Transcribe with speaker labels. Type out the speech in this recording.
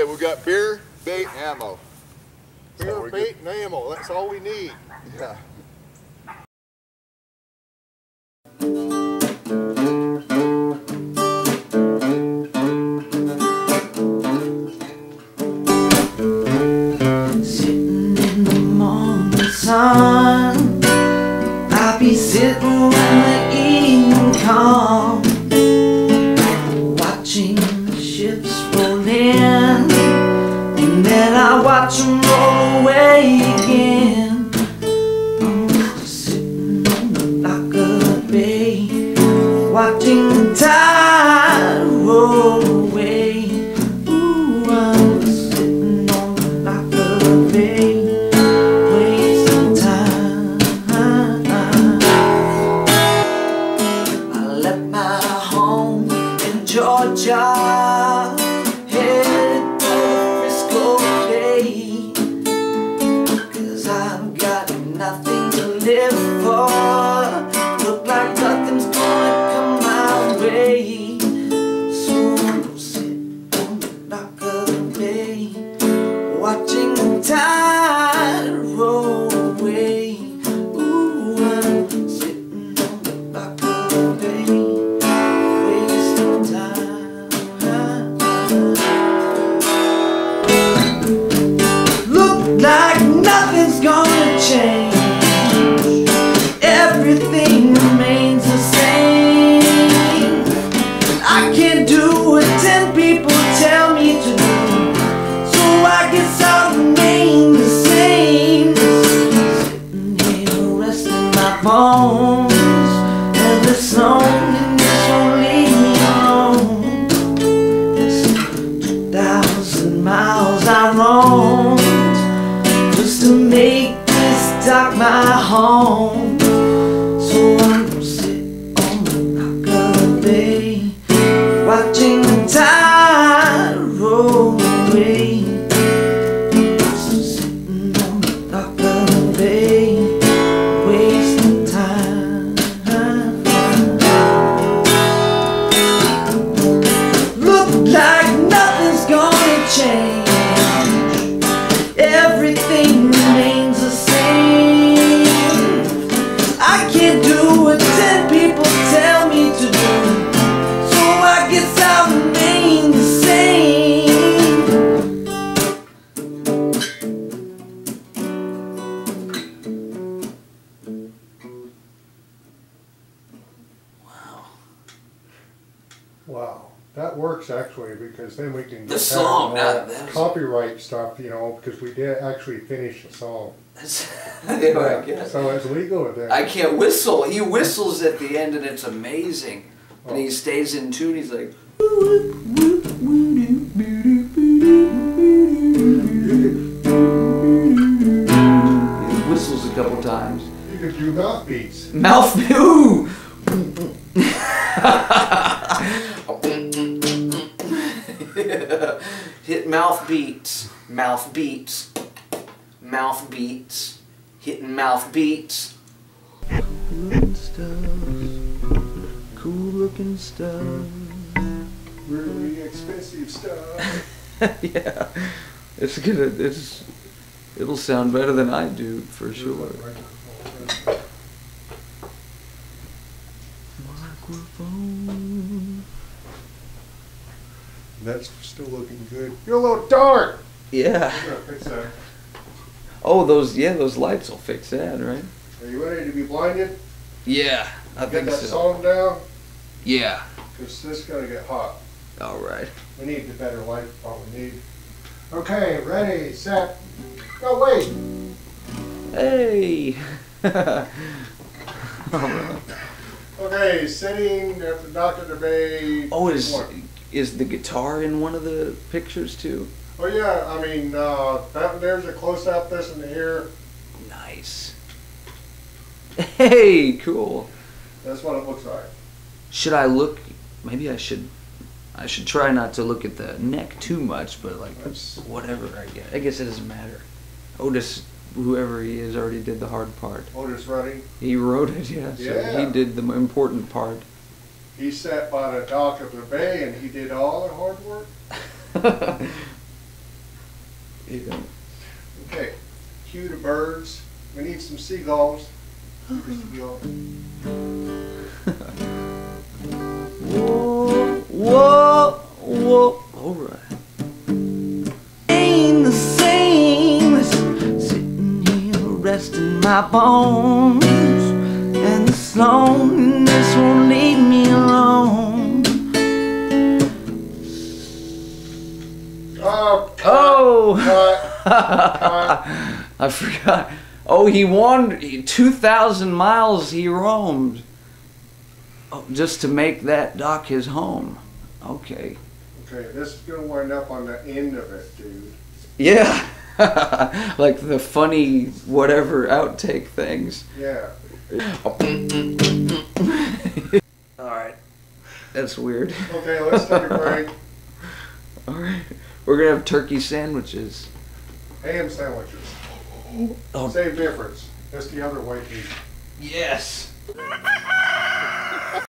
Speaker 1: Okay, we got beer, bait, and ammo.
Speaker 2: Beer,
Speaker 1: we're
Speaker 2: bait, and ammo. That's all we need.
Speaker 1: Yeah.
Speaker 3: Sitting in the morning sun, I'll be sitting when the evening comes, watch them roll away again. I'm just sitting on the dock of the bay, watching the tide roll away. Ooh, I'm sitting on the dock of the bay, wasting time. I left my home in Georgia, to live for. Look like nothing's gonna come my way. So I'm sitting on the dock of the bay, watching the tide roll away. Ooh, I'm sitting on the dock of the bay, wasting time. Look like nothing's gonna change. I can't do what ten people tell me to do. So I guess I'll remain the same. Sitting here resting my bones. And this loneliness won't leave me alone. It's 2,000 miles I roamed just to make this dock my home.
Speaker 2: Wow. That works actually because then we can
Speaker 3: The
Speaker 2: get
Speaker 3: song,
Speaker 2: patent all
Speaker 3: that- that
Speaker 2: copyright stuff, you know, because we did actually finish the song.
Speaker 3: yeah, I.
Speaker 2: So it's legal then.
Speaker 3: I can't whistle. He whistles at the end, and it's amazing. And he oh. stays in tune. He's like. He whistles a couple times.
Speaker 2: You could do mouth beats.
Speaker 3: Mouth. Ooh. Mouth beats. Mouth beats. Mouth beats. Hitting mouth beats. Cool Looking stuff. Cool looking stuff.
Speaker 2: Really expensive stuff.
Speaker 3: yeah. It's gonna. It's. It'll sound better than I do for sure. Microphone.
Speaker 2: That's still looking good. You're a little dark.
Speaker 3: Yeah.
Speaker 2: I'm gonna fix that.
Speaker 3: Oh, those yeah, those lights will fix that, right?
Speaker 2: Are you ready to be blinded?
Speaker 3: Yeah, I
Speaker 2: Get
Speaker 3: think
Speaker 2: that
Speaker 3: so.
Speaker 2: song down,
Speaker 3: Yeah.
Speaker 2: because this is gonna get hot.
Speaker 3: All right.
Speaker 2: We need the better light, All we need. Okay, ready, set, go, wait.
Speaker 3: Hey.
Speaker 2: Okay, sitting at the dock of the bay.
Speaker 3: oh, is. Is the guitar in one of the pictures too?
Speaker 2: Oh yeah, I mean, uh, that there's a close up, this and here.
Speaker 3: Nice. Hey, cool.
Speaker 2: That's what it looks like.
Speaker 3: Should I look? Maybe I should. I should try not to look at the neck too much, but like
Speaker 2: That's-
Speaker 3: whatever. I guess. I guess it doesn't matter. Otis, whoever he is, already did the hard part.
Speaker 2: Otis Redding.
Speaker 3: He wrote it, yeah. So
Speaker 2: Yeah.
Speaker 3: he did the important part.
Speaker 2: He sat by the dock of the bay and he did all the hard work. Okay, cue the birds. We need some seagulls. Seagull.
Speaker 3: Whoa, whoa, whoa. All right. Ain't the same as sitting here resting my bones, and this loneliness won't leave I forgot. Oh, he wandered two thousand miles. He roamed, oh, just to make that dock his home. Okay.
Speaker 2: Okay, this is gonna wind up on the end of it, dude.
Speaker 3: Yeah. like the funny whatever outtake things.
Speaker 2: Yeah.
Speaker 3: All right. That's weird.
Speaker 2: Okay, let's take a break.
Speaker 3: All right. We're going to have turkey sandwiches.
Speaker 2: Ham sandwiches.
Speaker 3: Oh.
Speaker 2: Same difference. That's the other white meat.
Speaker 3: Yes.